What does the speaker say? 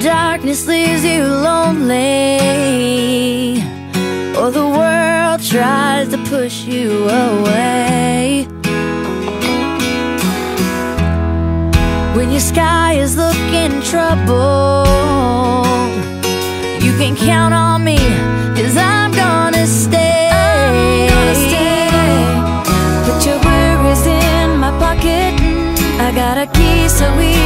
darkness leaves you lonely, or the world tries to push you away. When your sky is looking troubled, you can count on me, cause I'm gonna stay. I'm gonna stay. Put your worries in my pocket. I got a key so we